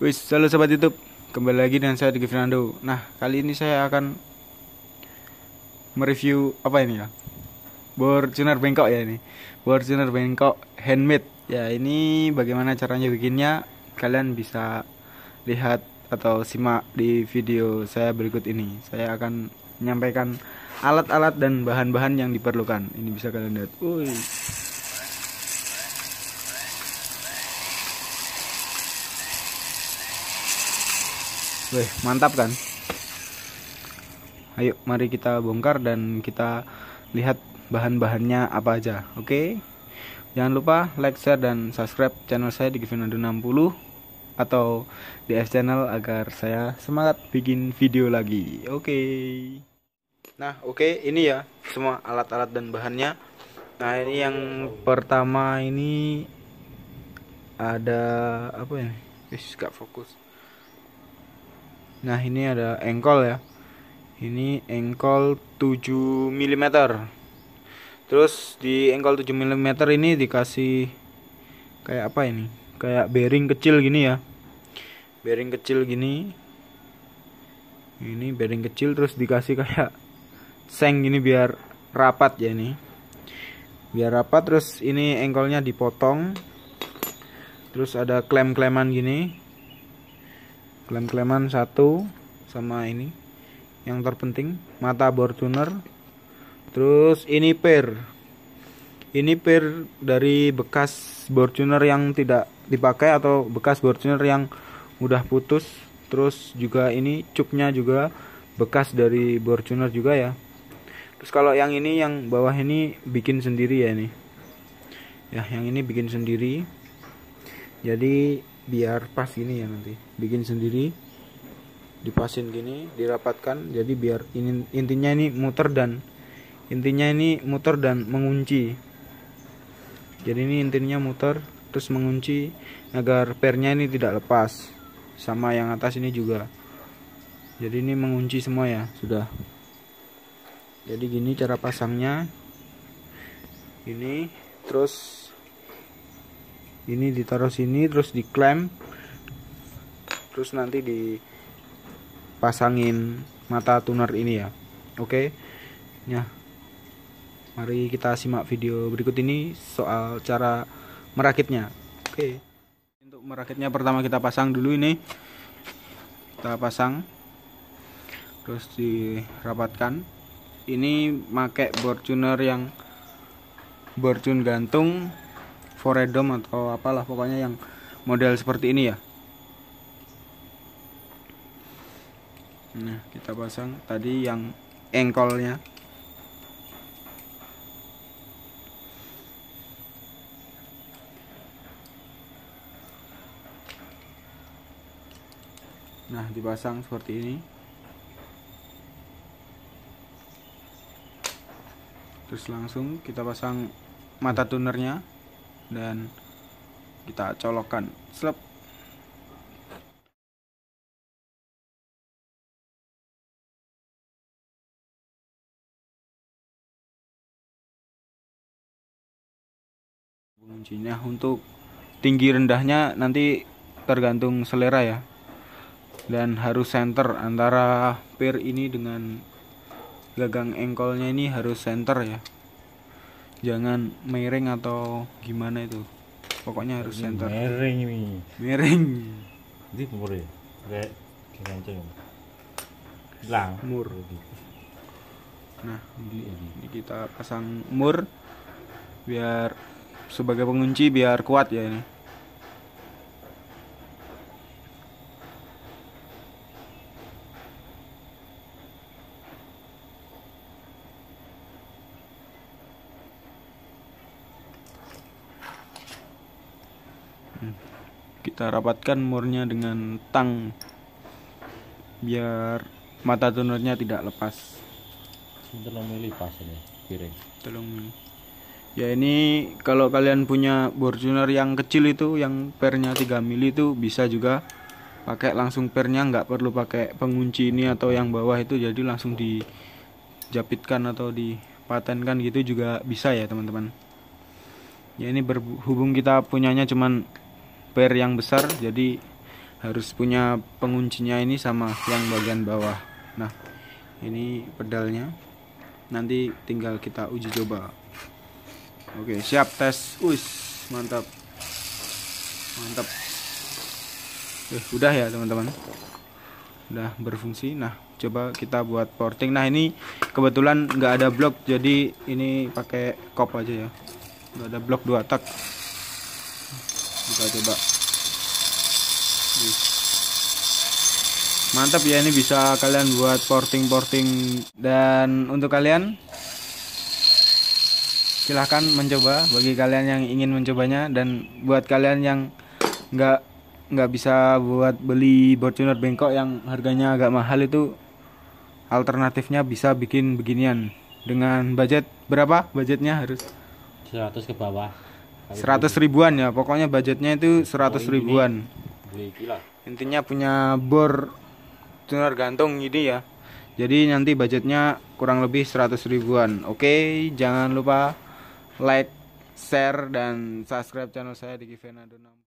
Wis, halo sobat YouTube. Kembali lagi dengan saya Diki Fernando. Nah, kali ini saya akan mereview apa ini ya? Bor tuner bengkok ya ini. Bor tuner bengkok handmade. Ya, ini bagaimana caranya bikinnya? Kalian bisa lihat atau simak di video saya berikut ini. Saya akan menyampaikan alat-alat dan bahan-bahan yang diperlukan. Ini bisa kalian lihat. Wih. Wih, mantap kan? Ayo, mari kita bongkar dan kita lihat bahan-bahannya apa aja. Oke? Jangan lupa like, share, dan subscribe channel saya di Givino 60 atau di S channel agar saya semangat bikin video lagi. Oke. Nah, oke, ini ya semua alat-alat dan bahannya. Nah, ini yang pertama ini ada apa ya? Wis, gak fokus. Nah ini ada engkol ya. Ini engkol 7 mm Terus di engkol 7 mm ini dikasih Kayak apa ini? Kayak bearing kecil gini ya. Bearing kecil gini. Ini bearing kecil terus dikasih kayak Seng gini biar rapat ya ini. Biar rapat terus ini engkolnya dipotong. Terus ada klem-kleman gini klem-kleman satu sama ini. Yang terpenting mata bor tuner terus ini per ini per dari bekas bor tuner yang tidak dipakai atau bekas bor tuner yang udah putus. Terus juga ini cupnya juga bekas dari bor tuner juga ya. Terus kalau yang ini yang bawah ini bikin sendiri ya ini. Ya yang ini bikin sendiri. Jadi biar pas gini ya nanti. Bikin sendiri dipasin gini dirapatkan. Jadi biar ini intinya ini muter dan intinya ini muter dan mengunci. Jadi ini intinya muter terus mengunci agar pernya ini tidak lepas. Sama yang atas ini juga. Jadi ini mengunci semua ya sudah. Jadi gini cara pasangnya. Ini terus ini ditaruh sini terus diklem terus nanti dipasangin mata tuner ini ya. Oke? Ya. Mari kita simak video berikut ini soal cara merakitnya. Oke. Untuk merakitnya pertama kita pasang dulu ini. Kita pasang. Terus dirapatkan. Ini pakai tuner yang borcun gantung foredom atau apalah pokoknya yang model seperti ini ya. Nah kita pasang tadi yang engkolnya. Nah dipasang seperti ini. Terus langsung kita pasang mata tunernya dan kita colokkan. Slep. Kuncinya untuk tinggi rendahnya nanti tergantung selera ya. Dan harus center antara pir ini dengan gagang engkolnya ini harus center ya jangan miring atau gimana itu. Pokoknya harus center. miring ini. Miring. Ini mur ya? Kayak kenceng lang mur. Nah ini, ini kita pasang mur biar sebagai pengunci biar kuat ya ini kita rapatkan murnya dengan tang biar mata tunernya tidak lepas. Telung mili pas ini piring. Telung mili ya ini kalau kalian punya bor tuner yang kecil itu yang pernya 3 mili itu bisa juga pakai langsung pernya nggak perlu pakai pengunci ini atau yang bawah itu jadi langsung dijapitkan atau dipatenkan gitu juga bisa ya teman-teman. Ya ini berhubung kita punyanya cuman per yang besar jadi harus punya penguncinya ini sama yang bagian bawah. Nah ini pedalnya. Nanti tinggal kita uji coba. Oke siap tes. Us mantap. Mantap. Eh, udah ya teman-teman? Udah berfungsi. Nah coba kita buat porting. Nah ini kebetulan nggak ada blok jadi ini pakai kop aja ya. Nggak ada blok dua tak kita coba. Mantap ya ini bisa kalian buat porting porting dan untuk kalian silahkan mencoba bagi kalian yang ingin mencobanya. Dan buat kalian yang nggak nggak bisa buat beli board tuner bengkok yang harganya agak mahal itu alternatifnya bisa bikin beginian. Dengan budget berapa? Budgetnya harus 100 ke bawah 100 ribuan ya pokoknya budgetnya itu 100 ini. ribuan. Intinya punya bor tuner gantung ini ya. Jadi nanti budgetnya kurang lebih 100 ribuan. Oke jangan lupa like share dan subscribe channel saya di Givenado